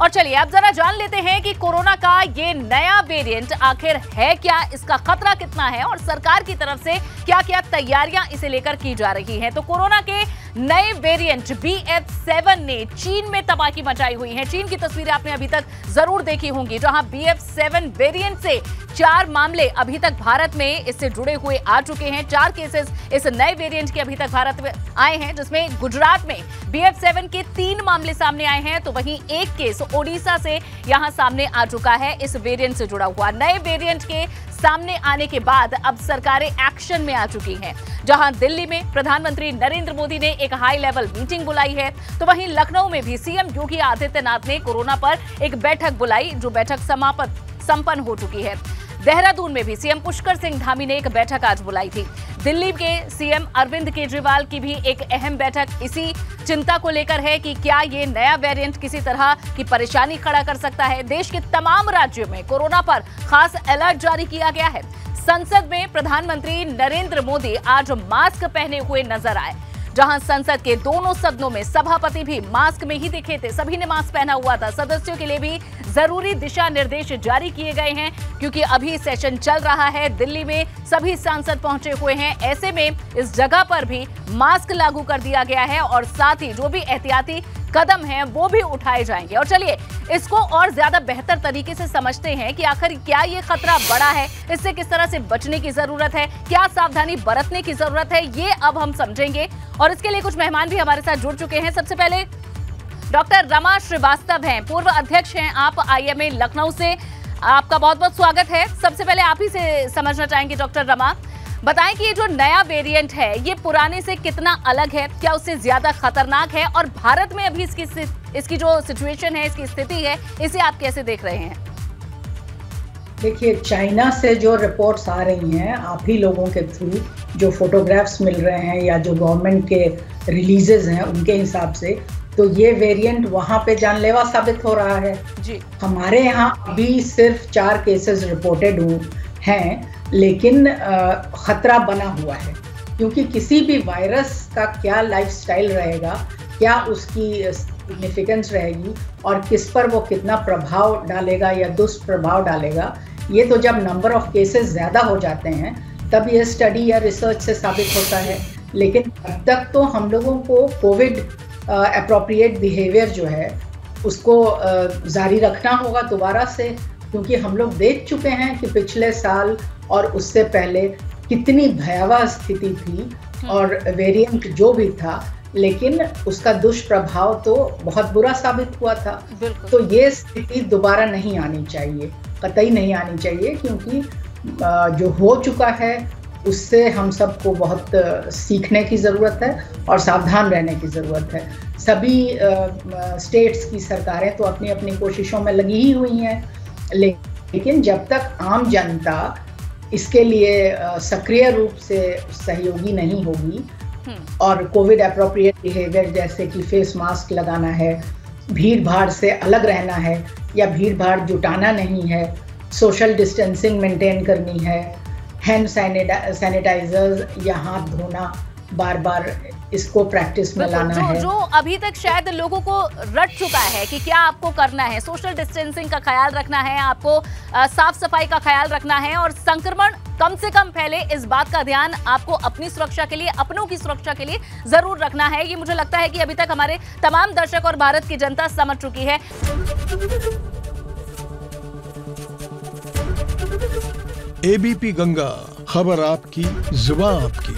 और चलिए, अब जरा जान लेते हैं कि कोरोना का ये नया वेरिएंट आखिर है क्या? इसका खतरा कितना है? और सरकार की तरफ़ से क्या क्या तैयारियाँ इसे लेकर की जा रही हैं? तो कोरोना के नए वेरिएंट बी एफ़ सेवन ने चीन में तबाही मचाई हुई है। चीन की तस्वीरें आपने अभी तक ज़रूर देखी होंगी, जहाँ बी एफ़ सेवन वेरियंट से चार मामले अभी तक भारत में इससे जुड़े हुए आ चुके हैं। चार केसेस इस नए वेरिएंट के अभी तक भारत में आए हैं, जिसमें गुजरात में बी एफ़ सेवन के तीन मामले सामने आए हैं। तो वहीं एक केस ओडिशा से यहाँ सामने आ चुका है, इस वेरिएंट से जुड़ा हुआ। नए वेरिएंट के सामने आने के बाद अब सरकारें एक्शन में आ चुकी हैं, जहाँ दिल्ली में प्रधानमंत्री नरेंद्र मोदी ने एक हाई लेवल मीटिंग बुलाई है। तो वहीं लखनऊ में भी सीएम योगी आदित्यनाथ ने कोरोना पर एक बैठक बुलाई, जो बैठक समाप्त संपन्न हो चुकी है। देहरादून में भी सीएम पुष्कर सिंह धामी ने एक बैठक आज बुलाई थी। दिल्ली के सीएम अरविंद केजरीवाल की भी एक अहम बैठक। इसी चिंता को लेकर है कि क्या ये नया वेरिएंट किसी तरह की परेशानी खड़ा कर सकता है? देश के तमाम राज्यों में कोरोना पर खास अलर्ट जारी किया गया है। संसद में प्रधानमंत्री नरेंद्र मोदी आज मास्क पहने हुए नज़र आए। जहाँ संसद के दोनों सदनों में सभापति भी मास्क में ही दिखे थे। सभी ने मास्क पहना हुआ था। सदस्यों के लिए भी ज़रूरी दिशा निर्देश जारी किए गए हैं, क्योंकि अभी सेशन चल रहा है। दिल्ली में सभी सांसद पहुँचे हुए हैं। ऐसे में इस जगह पर भी मास्क लागू कर दिया गया है और साथ ही जो भी एहतियाती कदम हैं, वो भी उठाए जाएँगे। और चलिए, इसको और ज़्यादा बेहतर तरीके से समझते हैं कि आखिर क्या ये खतरा बड़ा है। इससे किस तरह से बचने की ज़रूरत है? क्या सावधानी बरतने की ज़रूरत है? ये अब हम समझेंगे। और इसके लिए कुछ मेहमान भी हमारे साथ जुड़ चुके हैं। सबसे पहले डॉक्टर रमा श्रीवास्तव हैं। पूर्व अध्यक्ष हैं आप आईएमए लखनऊ से। आपका बहुत बहुत स्वागत है। सबसे पहले आप ही से समझना चाहेंगे डॉक्टर रमा, बताएँ कि ये जो नया वेरिएंट है, ये पुराने से कितना अलग है? क्या उससे ज़्यादा खतरनाक है? और भारत में अभी इसकी इसकी जो सिचुएशन है, इसकी स्थिति है, इसे आप कैसे देख रहे हैं? देखिए चाइना से जो रिपोर्ट्स आ रही हैं आप ही लोगों के थ्रू जो फोटोग्राफ्स मिल रहे हैं या जो गवर्नमेंट के रिलीजेज हैं उनके हिसाब से तो ये वेरिएंट वहाँ पे जानलेवा साबित हो रहा है। जी। हमारे यहाँ अभी सिर्फ़ चार केसेस रिपोर्टेड हैं लेकिन खतरा बना हुआ है। क्योंकि किसी भी वायरस का क्या लाइफस्टाइल रहेगा क्या उसकी सिग्निफिकेंस रहेगी और किस पर वो कितना प्रभाव डालेगा या दुष्प्रभाव डालेगा ये तो जब नंबर ऑफ़ केसेस ज़्यादा हो जाते हैं तब ये स्टडी या रिसर्च से साबित होता है। लेकिन अब तक तो हम लोगों को कोविड अप्रोप्रिएट बिहेवियर जो है उसको जारी रखना होगा दोबारा से क्योंकि हम लोग देख चुके हैं कि पिछले साल और उससे पहले कितनी भयावह स्थिति थी हम्म। और वेरिएंट जो भी था लेकिन उसका दुष्प्रभाव तो बहुत बुरा साबित हुआ था। तो ये स्थिति दोबारा नहीं आनी चाहिए। कतई नहीं आनी चाहिए क्योंकि जो हो चुका है उससे हम सबको बहुत सीखने की ज़रूरत है और सावधान रहने की ज़रूरत है सभी स्टेट्स की सरकारें तो अपनी अपनी कोशिशों में लगी ही हुई हैं लेकिन जब तक आम जनता इसके लिए सक्रिय रूप से सहयोगी नहीं होगी हम्म। और कोविड अप्रोप्रिएट बिहेवियर जैसे कि फेस मास्क लगाना है भीड़ भाड़ से अलग रहना है या भीड़ भाड़ जुटाना नहीं है सोशल डिस्टेंसिंग मेंटेन करनी है हैंड सैनिटाइजर या हाथ धोना बार बार इसको प्रैक्टिस में लाना जो, है। जो अभी तक शायद लोगों को रट चुका है कि क्या आपको करना है सोशल डिस्टेंसिंग का ख्याल रखना है आपको आ, साफ़ सफ़ाई का ख्याल रखना है और संक्रमण कम से कम फैले इस बात का ध्यान आपको अपनी सुरक्षा के लिए अपनों की सुरक्षा के लिए ज़रूर रखना है। ये मुझे लगता है कि अभी तक हमारे तमाम दर्शक और भारत की जनता समझ चुकी है। एबीपी गंगा खबर आपकी जुबा आपकी।